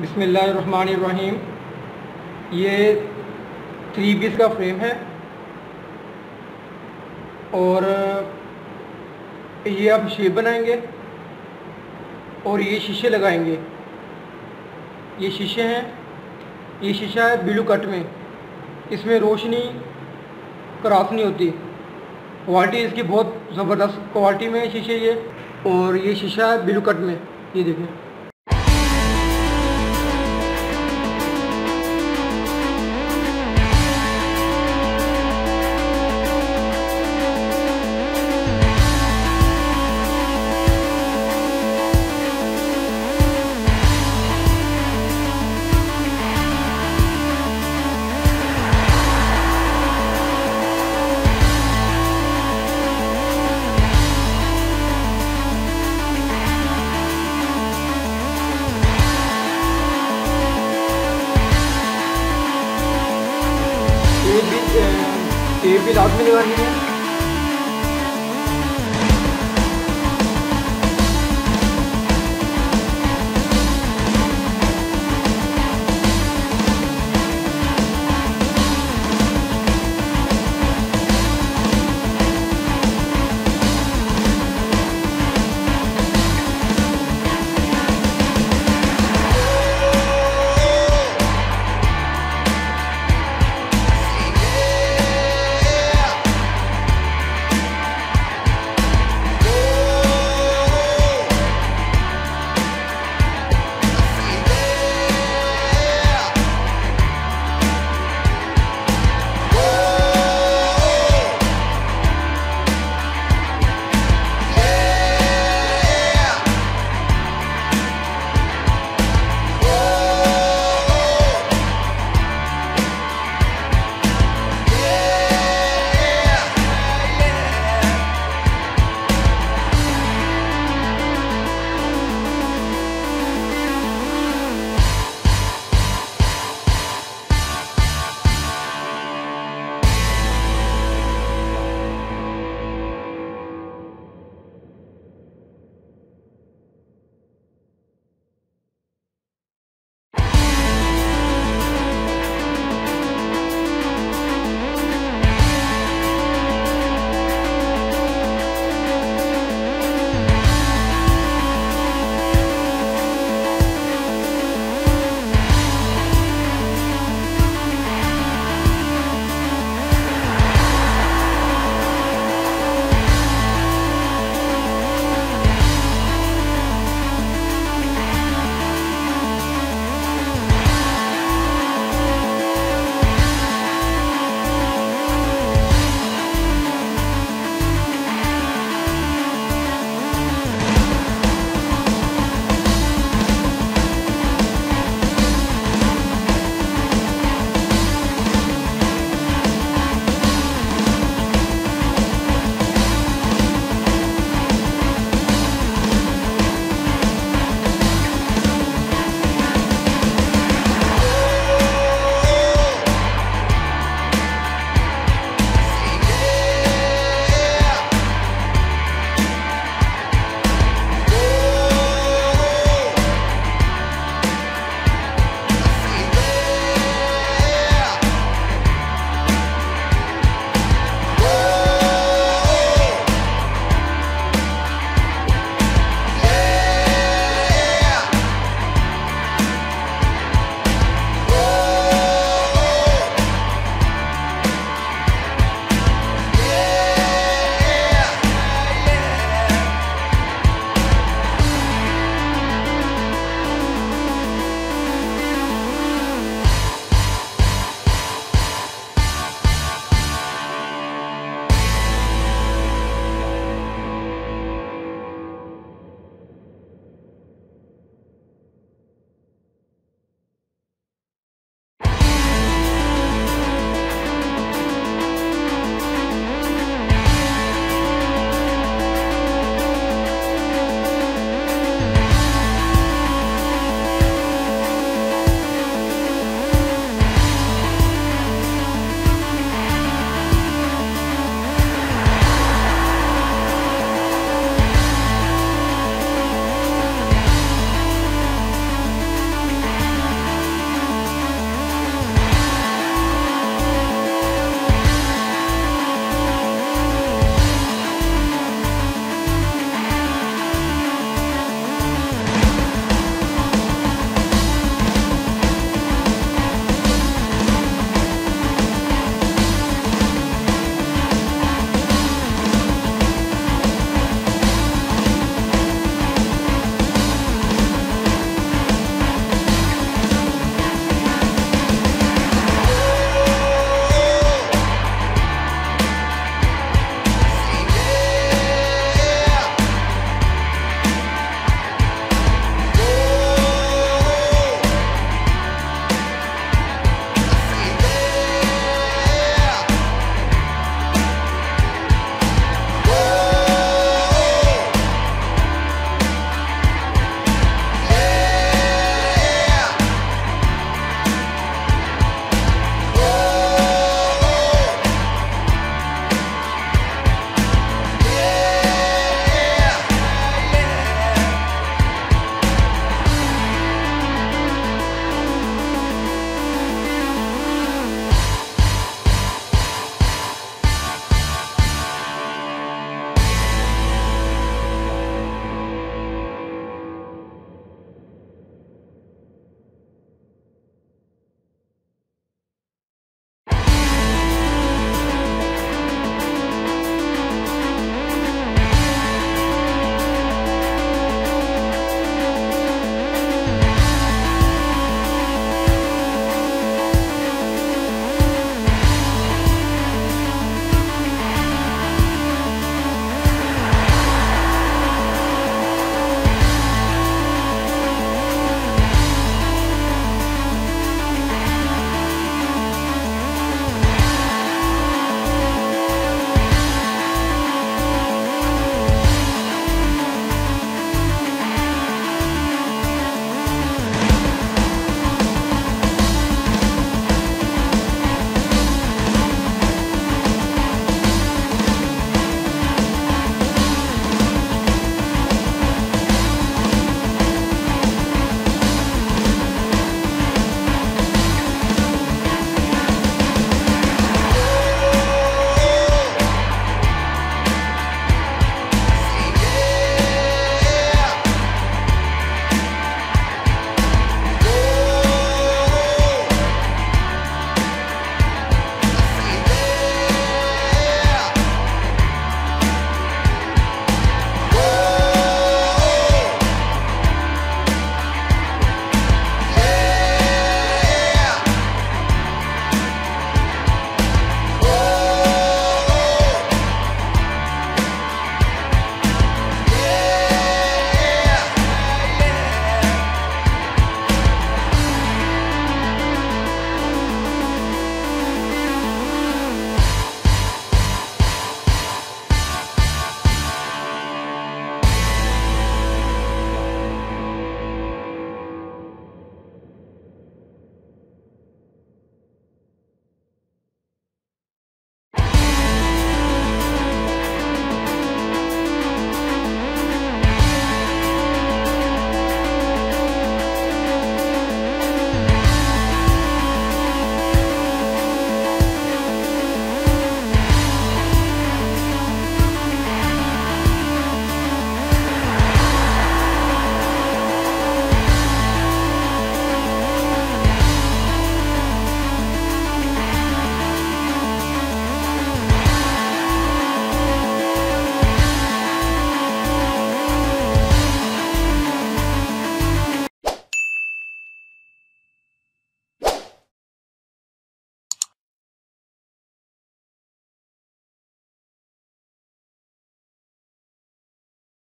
बिसमीम ये थ्री बीस का फ्रेम है। और ये आप शेप बनाएँगे और ये शीशे लगाएँगे। ये शीशे हैं। ये शीशा है ब्लू कट में। इसमें रोशनी क्रॉस नहीं होती। क्वालिटी इसकी बहुत ज़बरदस्त क्वालिटी में शीशे ये। और ये शीशा है ब्लू कट में। ये देखें। you here.